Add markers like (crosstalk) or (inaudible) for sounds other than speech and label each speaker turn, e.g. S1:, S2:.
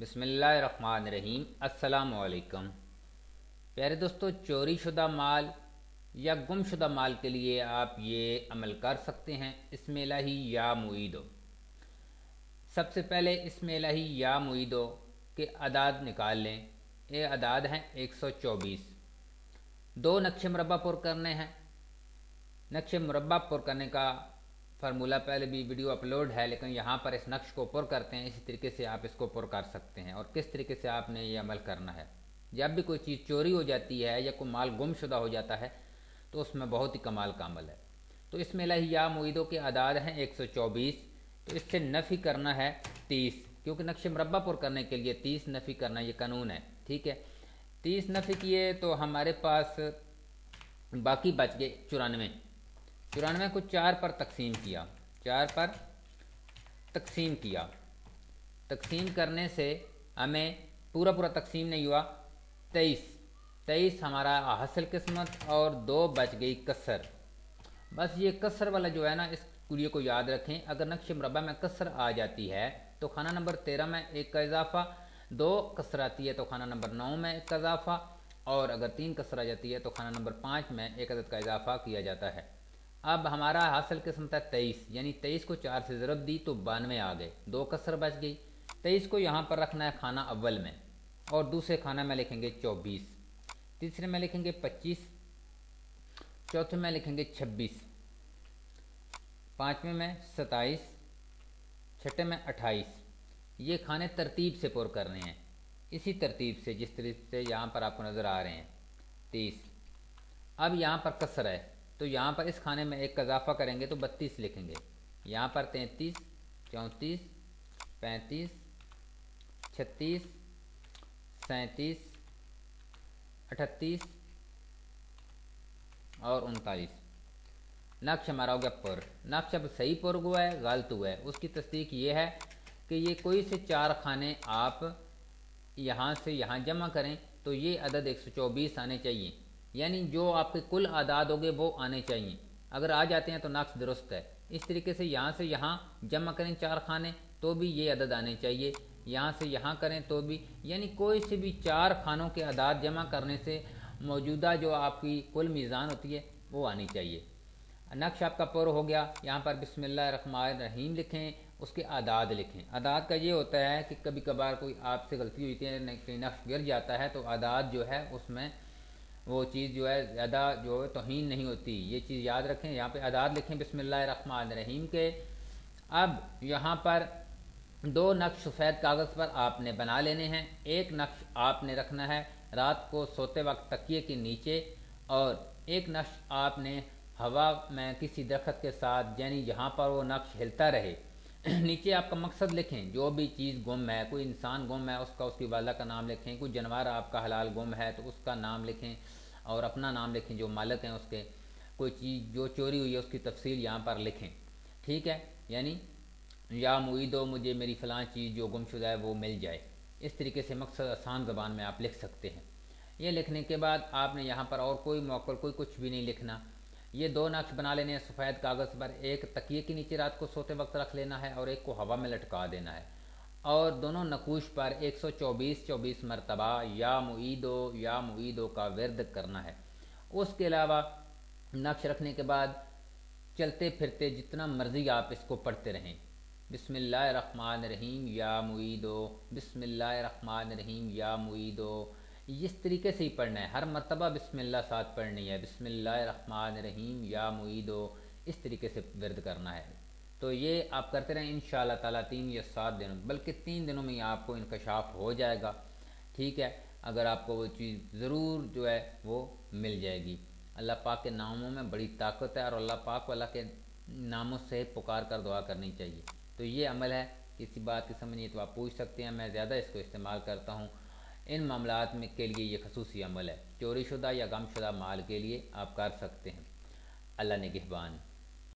S1: बिसमीम असलकम प्यारे दोस्तों चोरी शुदा माल या गुमशुदा माल के लिए आप ये अमल कर सकते हैं इसमें लाही या मुईदो। सबसे पहले इसमें लाही या मुईदो के अदाद निकाल लें। ये अदाद हैं 124 दो नक्शे मुरबा पुर करने हैं। नक्शे मुरबा पुर करने का फार्मूला पहले भी वीडियो अपलोड है, लेकिन यहाँ पर इस नक्श को पुर करते हैं। इसी तरीके से आप इसको पुर कर सकते हैं। और किस तरीके से आपने ये अमल करना है? जब भी कोई चीज़ चोरी हो जाती है या कोई माल गुमशुदा हो जाता है तो उसमें बहुत ही कमाल का अमल है। तो इसमें लहिया मुईदों के आदाद हैं एक सौ चौबीस। तो इससे नफ़ी करना है तीस, क्योंकि नक्श मुरबा पुर करने के लिए तीस नफ़ी करना ये कानून है, ठीक है? तीस नफ़ी किए तो हमारे पास बाकी बच गए चौरानवे। चौरानवे को चार पर तकसीम किया। चार पर तकसीम किया। तकसीम करने से हमें पूरा पूरा तकसीम नहीं हुआ। तेईस। तेईस हमारा हासिल किस्मत और दो बच गई कसर। बस ये कसर वाला जो है ना, इस कुलिए को याद रखें। अगर नक्श मरबा में कसर आ जाती है तो खाना नंबर तेरह में एक का इजाफा, दो कसर आती है तो खाना नंबर नौ में एक का इजाफा, और अगर तीन कसर आ जाती है तो खाना नंबर पाँच में एक अदद का इजाफा किया जाता है। अब हमारा हासिल किस्म था तेईस, यानी तेईस को चार से ज़रब दी तो बानवे आ गए। दो कसर बच गई। तेईस को यहाँ पर रखना है खाना अव्वल में, और दूसरे खाना में लिखेंगे चौबीस। तीसरे में लिखेंगे पच्चीस। चौथे में लिखेंगे छब्बीस। पाँचवें में सताईस छठे में अट्ठाईस। ये खाने तरतीब से पुर करने हैं। इसी तरतीब से, जिस तरीके से यहाँ पर आपको नज़र आ रहे हैं। तीस। अब यहाँ पर कसर है। तो यहाँ पर इस खाने में एक इजाफा करेंगे तो बत्तीस लिखेंगे। यहाँ पर तैंतीस, चौंतीस, पैंतीस, छत्तीस, सैंतीस अठतीस और उनतालीस। नक्श हमारा हो गया पुर। नक्श अब सही पुर हुआ है, गलत हुआ है। उसकी तस्दीक ये है कि ये कोई से चार खाने आप यहाँ से यहाँ जमा करें तो ये अदद 124 आने चाहिए। यानी जो आपके कुल आदाद होंगे वो आने चाहिए। अगर आ जाते हैं तो नक्श दुरुस्त है। इस तरीके से यहाँ से यहाँ जमा करें चार खाने तो भी ये अदद आने चाहिए। यहाँ से यहाँ करें तो भी, यानी कोई से भी चार खानों के आदाद जमा करने से मौजूदा जो आपकी कुल मीज़ान होती है, वो आनी चाहिए। नक्श आपका पुर हो गया। यहाँ पर बिस्मिल्लाह रहीम लिखें, उसके आदाद लिखें। आदाद का ये होता है कि कभी कभार कोई आपसे गलती हुई थी नक्श गिर जाता है तो आदाद जो है उसमें वो चीज़ जो है ज़्यादा जो है तोहन नहीं होती। ये चीज़ याद रखें, यहाँ पे आदाद लिखें रहीम के। अब यहाँ पर दो नक्श सफ़ेद कागज़ पर आपने बना लेने हैं। एक नक्श आपने रखना है रात को सोते वक्त तकिए के नीचे और एक नक्श आपने हवा में किसी दरख्त के साथ, यानी जहाँ पर वो नक्श हिलता रहे। (clears throat) नीचे आपका मकसद लिखें, जो भी चीज़ गुम है, कोई इंसान गुम है, उसका उसकी वाला का नाम लिखें, कोई जानवर आपका हलाल गुम है तो उसका नाम लिखें। और अपना नाम लिखें, जो मालिक हैं उसके, कोई चीज़, जो चोरी हुई है उसकी तफसील यहाँ पर लिखें। ठीक है? यानी, या मुईदो मुझे मेरी फ़लाँ चीज़ जो गुमशुदा है वो मिल जाए। इस तरीके से मकसद आसान ज़बान में आप लिख सकते हैं। ये लिखने के बाद आपने यहाँ पर और कोई मौक़ कोई कुछ भी नहीं लिखना। ये दो नक्श बना लेने हैं, सफ़ेद कागज़ पर, एक तकिए के नीचे रात को सोते वक्त रख लेना है और एक को हवा में लटका देना है। और दोनों नकूश पर 124 24 मरतबा या मुईदो या मुईदो का वर्द करना है। उसके अलावा नक्श रखने के बाद चलते फिरते जितना मर्ज़ी आप इसको पढ़ते रहें। बिसमीम या मुईदो रहीम, या मुईदो। इस तरीके से ही पढ़ना है। हर मरतबा बिस्मिल्लाह साथ पढ़नी है। बिस्मिल्लाहिर्रहमानिर्रहीम या मुईदो। इस तरीके से वर्द करना है। तो ये आप करते रहें इन ताला तीन या सात दिनों, बल्कि तीन दिनों में ही आपको इनकशाफ हो जाएगा। ठीक है? अगर आपको वो चीज़ ज़रूर जो है वो मिल जाएगी। अल्लाह पाक के नामों में बड़ी ताकत है और अल्लाह पाक वाला के नामों से पुकार कर दुआ करनी चाहिए। तो ये अमल है, किसी बात की समझ नहीं तो आप पूछ सकते हैं, मैं ज़्यादा इसको इस्तेमाल करता हूँ। इन मामला में के लिए ये खसूसी अमल है, चोरी शुदा या गमशुदा माल के लिए आप कर सकते हैं। अल्लाह ने गहबान।